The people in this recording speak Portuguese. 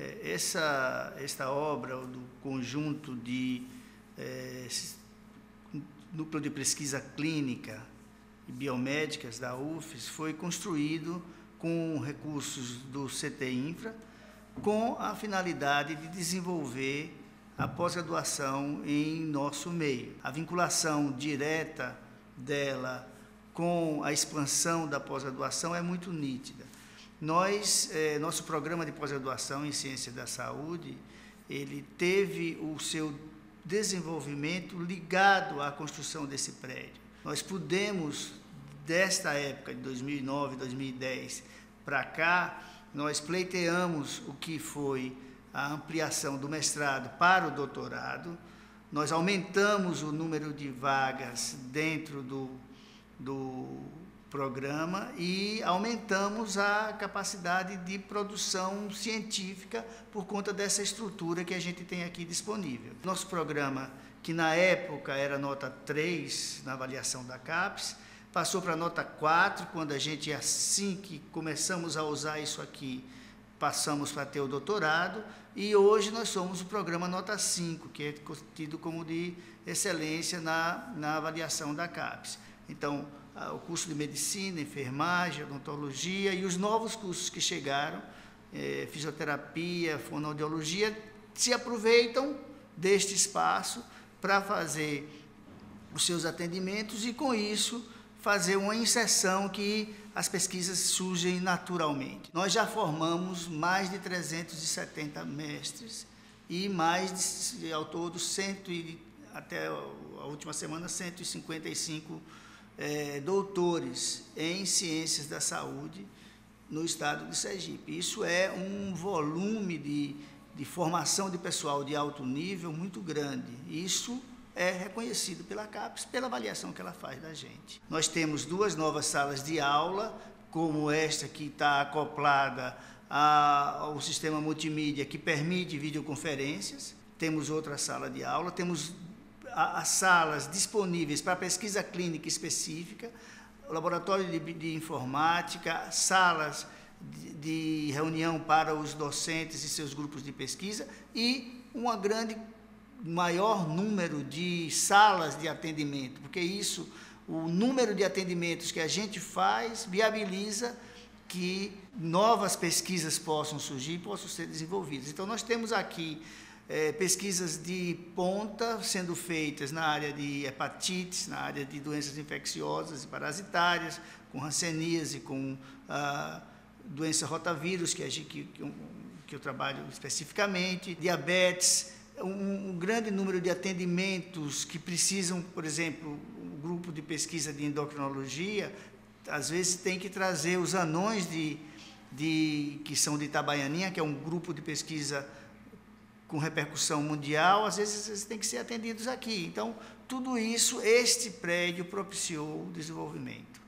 É, essa, esta obra do conjunto de é, núcleo de pesquisa clínica e biomédicas da UFES foi construído com recursos do CT Infra, com a finalidade de desenvolver a pós-graduação em nosso meio. A vinculação direta dela com a expansão da pós-graduação é muito nítida. Nós, eh, nosso programa de pós-graduação em ciência da saúde, ele teve o seu desenvolvimento ligado à construção desse prédio. Nós pudemos, desta época de 2009, 2010 para cá, nós pleiteamos o que foi a ampliação do mestrado para o doutorado, nós aumentamos o número de vagas dentro do, do programa e aumentamos a capacidade de produção científica por conta dessa estrutura que a gente tem aqui disponível. Nosso programa, que na época era nota 3 na avaliação da CAPES, passou para nota 4, quando a gente, assim que começamos a usar isso aqui, passamos para ter o doutorado, e hoje nós somos o programa nota 5, que é tido como de excelência na, na avaliação da CAPES. Então, o curso de medicina, enfermagem, odontologia e os novos cursos que chegaram, é, fisioterapia, fonoaudiologia, se aproveitam deste espaço para fazer os seus atendimentos e, com isso, fazer uma inserção que as pesquisas surgem naturalmente. Nós já formamos mais de 370 mestres e mais, de, ao todo, cento e, até a última semana, 155 é, doutores em ciências da saúde no estado de Sergipe. Isso é um volume de, de formação de pessoal de alto nível muito grande. Isso é reconhecido pela CAPES pela avaliação que ela faz da gente. Nós temos duas novas salas de aula, como esta que está acoplada ao sistema multimídia que permite videoconferências. Temos outra sala de aula, temos as salas disponíveis para pesquisa clínica específica, laboratório de, de informática, salas de, de reunião para os docentes e seus grupos de pesquisa e uma grande maior número de salas de atendimento, porque isso, o número de atendimentos que a gente faz, viabiliza que novas pesquisas possam surgir, possam ser desenvolvidas. Então, nós temos aqui é, pesquisas de ponta sendo feitas na área de hepatites, na área de doenças infecciosas e parasitárias, com hanseníase, com ah, doença rotavírus, que, que, que, que eu trabalho especificamente, diabetes, um, um, grande número de atendimentos que precisam, por exemplo, um grupo de pesquisa de endocrinologia, às vezes tem que trazer os anões de, de, que são de Itabaianinha, que é um grupo de pesquisa com repercussão mundial, às vezes eles têm que ser atendidos aqui. Então, tudo isso, este prédio propiciou o desenvolvimento.